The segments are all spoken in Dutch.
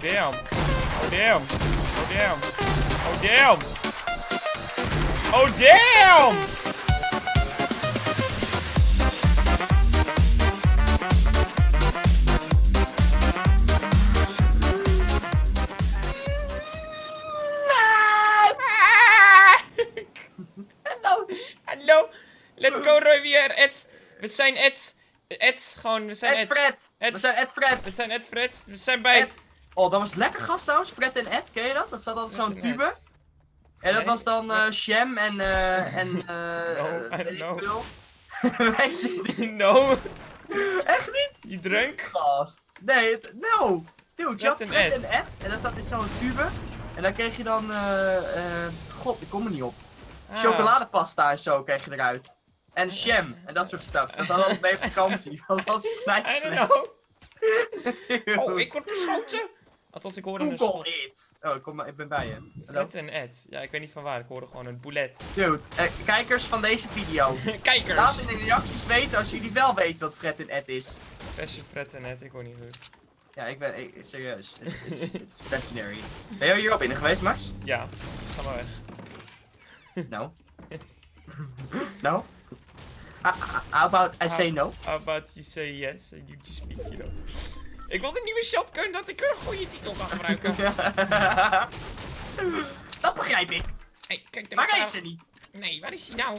Damn. Oh damn. Oh damn. Oh damn. Oh damn! Hallo. Let's go Roy, we are Ed. We zijn Ed. Ed, gewoon, we zijn Ed Ed. Fred. Ed. We zijn Ed Fred. We zijn Ed Fred. We zijn bij... Ed. Oh, dat was lekker gast trouwens. Fred en Ed, ken je dat? Dat zat altijd zo'n tube. En dat was dan eh Sham en eh en eh No, I weet don't ik know. veel. Weet je niet? No. Echt niet? You drunk? Gast. Nee, het, no. Dude, je Fred had en Fred Ed. en Ed. En dan zat in zo'n tube. En dan kreeg je dan, god, ik kom er niet op. Ah. Chocoladepasta en zo kreeg je eruit. En jam en dat soort stuff. Dat hadden we bij vakantie. Dat was I knijp. don't know. Oh, ik word beschoten. Althans, ik hoorde een Google schot. it. Oh, ik, kom maar, ik ben bij je. Fred en Ed. Ja, ik weet niet van waar. Ik hoorde gewoon een boulet. Dude, eh, kijkers van deze video. Kijkers. Laat in de reacties weten als jullie wel weten wat Fred en Ed is. Versie Fred en Ed. Ik hoor niet goed. Ja, ik ben ik, serieus. It's, it's, it's legendary. Ben jij hier al binnen geweest, Max? Ja, ga maar weg. No. no? Ah, ah, How about I say no? How about you say yes and you just leave, you know. Ik wil een nieuwe shotgun dat ik een goede titel kan gebruiken. Dat begrijp ik. hey, kijk, daar Waar is ze niet? Nee, waar is hij nou?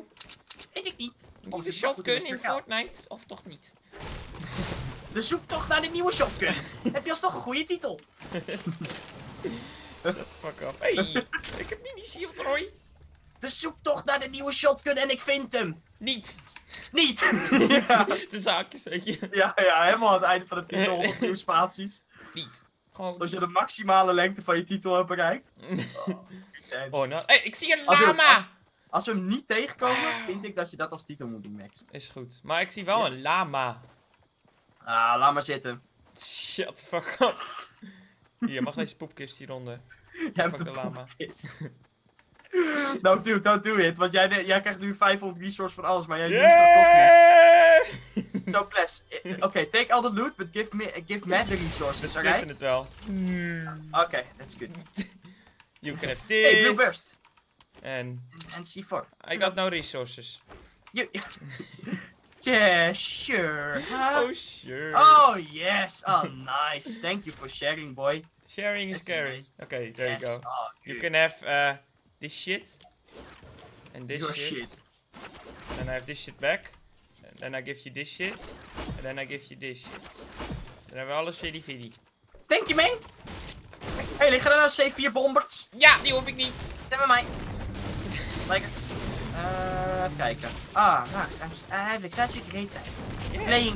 Weet ik niet. Nieuwe Of goed shotgun in. Fortnite? Of toch niet? De zoektocht naar de nieuwe shotgun. Heb je alsnog een goede titel? Fuck off. Hey, ik heb mini shield, Roy. De zoektocht naar de nieuwe shotgun en ik vind hem. Niet. Niet. ja. De zaakjes, weet je. ja, ja, helemaal aan het einde van de titel nieuwe spaties. Niet. Gewoon Dat je de maximale lengte van je titel hebt bereikt. Oh, nou. Hey, ik zie een Oh, lama. als- Als we hem niet tegenkomen, vind ik dat je dat als titel moet doen, Max. Is goed. Maar ik zie wel een lama. Ah, laat maar zitten. Shut fuck up. Hier, mag deze poepkist hieronder. Jij hebt een lama. no, dude, don't do it. Want jij, jij krijgt nu 500 resources van alles, maar jij used dat toch niet. Yeah! Zo, Ples. eh, Oké, take all the loot, but give, me, give Matt the resources, alright? het wel. Oké, that's good. You can have Hey, Blue this. Burst. En En C4. I got no resources. You... yeah, sure. Huh? Oh, sure. Oh, yes. Oh, nice. Thank you for sharing, boy. Sharing is That's caring. nice. Okay, there yes. you go. Oh, You can have uh, this shit. And this Your shit. shit. Then I have this shit back. And then I give you this shit. And then I give you this shit. Dan hebben we alles viddy. Thank you, man. Hey, liggen er nou C4 bombers? Ja, die hoef ik niet. Stem bij mij. Lekker. Eh, even kijken. Ah, Max, I'm, I have exactly great time. Playing.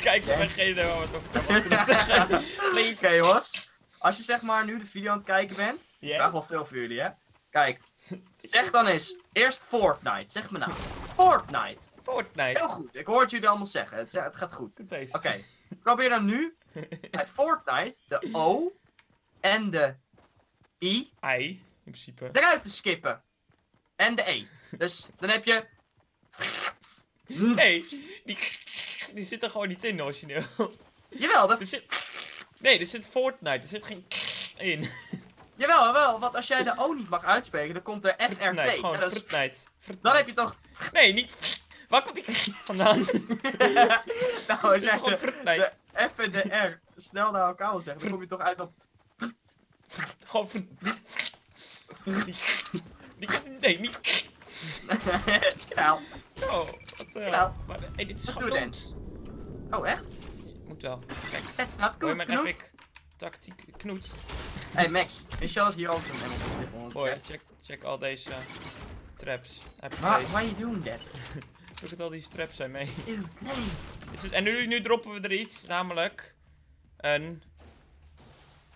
Kijk, ze hebben geen idee wat ik over kan zeggen. Leef. Oké, jongens. Als je zeg maar nu de video aan het kijken bent. Ik vraag wel veel voor jullie, hè. Kijk. Zeg dan eens. Eerst Fortnite. Zeg me nou. Fortnite. Fortnite. Heel goed. Ik hoor het jullie allemaal zeggen. Het, het gaat goed. Oké. Probeer dan nu bij Fortnite de O en de I Ei, in principe. eruit te skippen. En de E. Dus dan heb je. Nee, die, die zit er gewoon niet in origineel. Jawel, dat, Er zit, nee, er zit Fortnite, er zit geen in. jawel, jawel. Want als jij de O niet mag uitspreken, dan komt er Fortnite, FRT. gewoon En dat is- Fortnite. Fortnite. dan heb je toch. Nee, niet. Waar komt die vandaan? nou, als is jij gewoon Fortnite. de F en de R snel naar elkaar wil zeggen, dan kom je toch uit op. Gewoon Fortnite. Niet- Nee, niet. nou. Oh, wat maar, hey, dit is gewoon. Oh, echt? Moet wel. Kijk, That's not good, Knoet. epic tactiek knoet. Hey Max, je dat hier ook zo'n onder Boy, check, check al deze traps. Heb je Why, why are you doing that? Look at al die traps zijn mee. Ew, nee. Is het, en nu, nu droppen we er iets, namelijk een...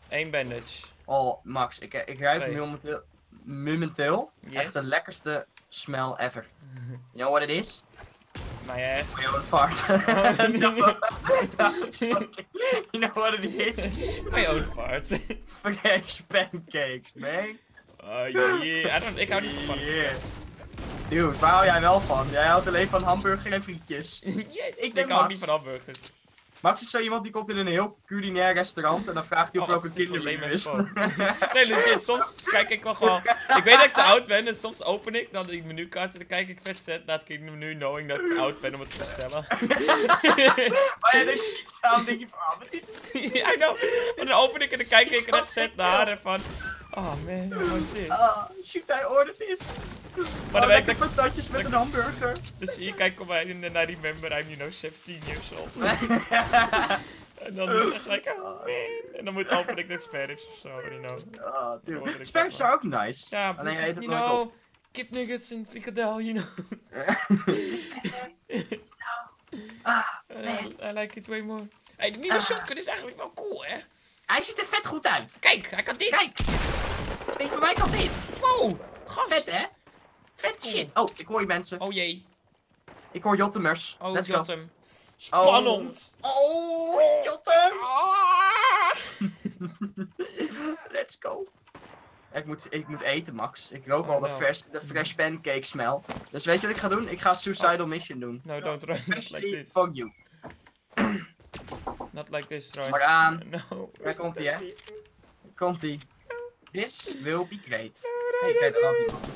één bandage. Oh, Max, ik, ik ruik Twee. momenteel, momenteel Yes. echt de lekkerste smell ever. You know what it is? My ass. My own fart. You know what it is? My own fart. Fresh pancakes, man. Oh yeah, I don't, ik hou niet van Yeah. Dude, waar hou jij wel van? Jij houdt alleen van hamburger en frietjes. Yes, ik, hou Max. niet van hamburgers. Max is zo iemand die komt in een heel culinair restaurant en dan vraagt hij of er Oh, ook een kindermenu is. Nee, legit. Soms kijk ik wel gewoon... Ik weet dat ik te oud ben en soms open ik dan die menukaart en dan kijk ik vet zet naar het kindermenu knowing dat ik te oud ben om het te bestellen. maar jij denkt aan, denk je van, ah, wat is het? I know. En dan open ik en dan kijk ik red zet naar en van... Oh man, wat is dit? Ah, shoot, hij ordered this. Maar Maar dan weet weet ik ik patatjes met een hamburger. Dus hier kijk op mij en I remember I'm you know 17 years old. En dan is het echt like, oh man. En dan moet open ik net sperrips of zo, you know. Ah, ik Sperrips dat are ook nice. Ja, Alleen hij eet het you nooit op. know, kipnuggets en frikadel, you know. ah, Uh, I like it way more. Hey, de nieuwe Ah. shotgun is eigenlijk wel cool, hè? hij ziet er vet goed uit. Kijk, hij kan dit. Kijk. Nee, voor mij kan dit. Wow, gast. Vet, hè? Vet shit. Oh, ik hoor je mensen. Oh jee. Ik hoor Jottemers. Oh, Let's go. Jotem. Spannend. Oh, Jotem. Ah. Let's go. Ik moet, ik moet eten, Max. Ik rook al Oh, de, fresh, de fresh pancake smell. Dus weet je wat ik ga doen? Ik ga Suicidal Oh. Mission doen. No, don't run. Not like Especially this. for you. Not like this, Roy. Maar aan. No. Daar komt hij, hè? Komt ie. This will be great. Hey, kijk, daar had iemand.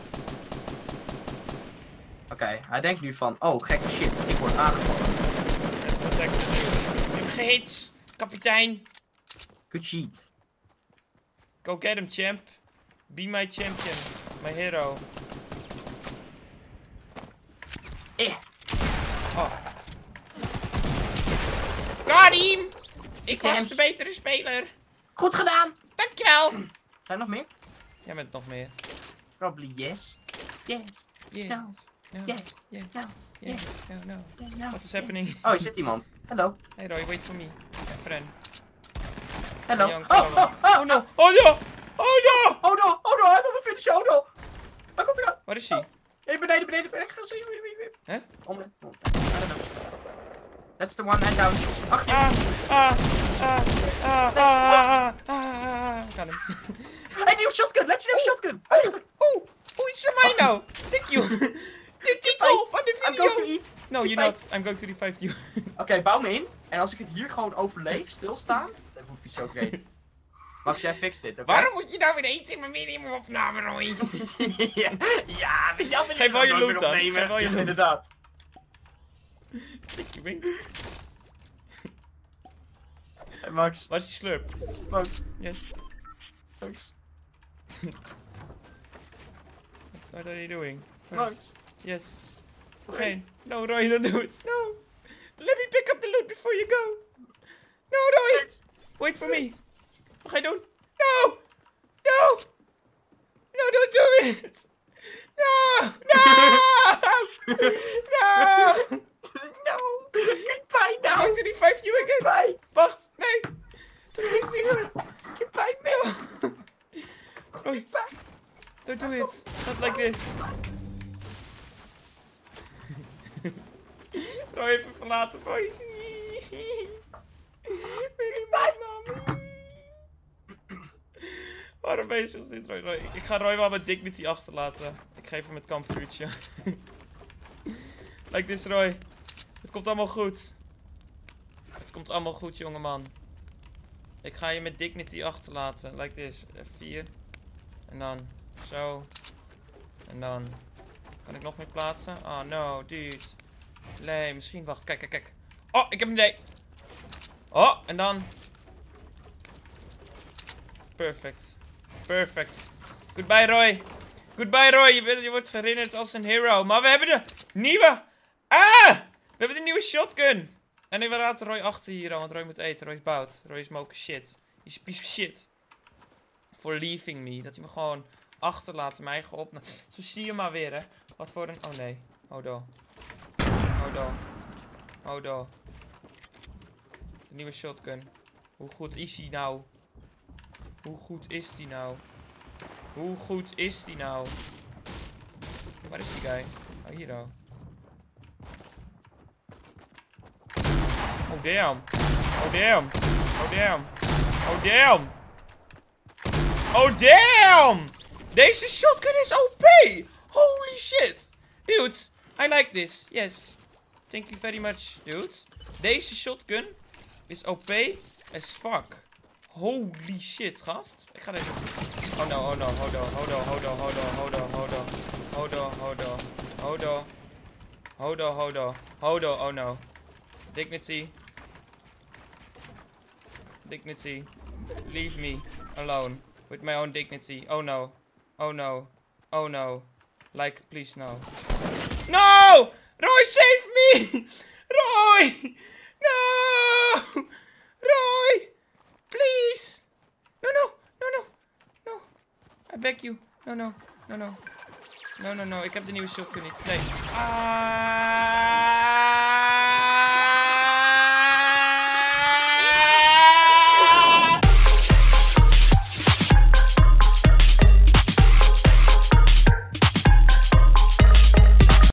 Oké, hij denkt nu van, oh gekke shit, ik word aangevallen. Wat ik heb hem gehit. Kapitein. Good shit. Go get him, champ. Be my champion. My hero. Eh, Oh. Got him! Ik was de betere speler. goed gedaan! Dankjewel. Zijn er nog meer? Jij bent nog meer. Probably yes. Yes. Yeah. No. No. Yeah. No. Yeah. No, no. Yeah, no. What is happening? Oh, er zit iemand. Hallo. Hey Roy, wait for me. My friend. Hallo. Young Oh, oh, oh, Oh no! Oh no! Oh no! Oh no, oh no, hij wil me finishen, oh no. Waar komt hij aan? Waar is hij? Hey, beneden, beneden, beneden. Ga zien. Hè? Om, om. I don't know. That's the one and down. Achter. Ah! Ah! Ah! Ah! Ah! Ah! Ah! Him. Hey, nieuw shotgun, legendary shotgun. Achter. Oeh! Oeh, iets voor mij nou! Thank you! De titel van de I'm going to video! eat. No, you're not. I'm going to revive you. Oké, bouw me in. En als ik het hier gewoon overleef, stilstaand, dan moet ik zo great. Max, jij fixt dit, oké? Waarom moet je nou weer eten in mijn minimum opname, Roy? ja, ja, met jou ben ik Geef wel je gewoon loot nooit dan. meer opnemen. Geef wel je loot. Inderdaad. You, Wink. Hey, Max, Waar is die slurp? Max, Yes. Max, What are you doing? Max. Yes. Geen. No, Roy, don't do it. No. Let me pick up the loot before you go. No, Roy. Wait for me. Wat don't. No. No. No, don't do it. No. No. No. No, goodbye I'm going to revive you again. Goodbye. Wacht. Nee. Don't leave me here. Goodbye, man. Roy, don't do it. Not like this. Roy, even verlaten, boys. Waarom ben je zo zit, Roy? Roy? Ik ga Roy wel met dignity achterlaten. Ik geef hem het kampvuurtje. like this, Roy. Het komt allemaal goed. Het komt allemaal goed, jongeman. Ik ga je met dignity achterlaten. Like this. F4. En dan zo. En dan. Kan ik nog meer plaatsen? Oh no, dude. Nee, misschien wacht. Kijk, kijk, kijk. Oh, ik heb een idee. Oh, en dan. Perfect. Perfect. Goodbye, Roy. Goodbye, Roy. Je, je wordt herinnerd als een hero. Maar we hebben de nieuwe. Ah! We hebben de nieuwe shotgun. En we laten Roy achter hier, want Roy moet eten. Roy is bout. Roy is moke shit. Is een piece of shit. For leaving me. Dat hij me gewoon achterlaat. Mijn eigen. Zo zie je maar weer, hè. Wat voor een... Oh, nee. Hodo. Hodo. Hodo. De nieuwe shotgun. Hoe goed is die nou? Hoe goed is die nou? Hoe goed is die nou? Waar is die guy? Oh, hier oh. Oh damn. Oh damn. Oh damn. Oh damn. Oh damn! Deze shotgun is OP! Holy shit! Dude, I like this. Yes. Thank you very much, dude. Deze shotgun is OP as fuck. Holy shit, gast. Ik ga even... Oh no, oh no, hold on, hold on, hold on, hold on, hold on, hold on. Hold on, hold on, hold on. Hold on, hold on, hold on, oh no. Dignity. Dignity. Leave me alone. With my own dignity. Oh no. Oh no. Oh no. Like, please no. No! Roy, save me! Roy! No! Roy! Please! No, no, no, no, no. I beg you. No, no, no, no. No, no, no. Ik heb de nieuwe shotgun niet. Nee. Ah!